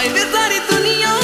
हाय सारी दुनिया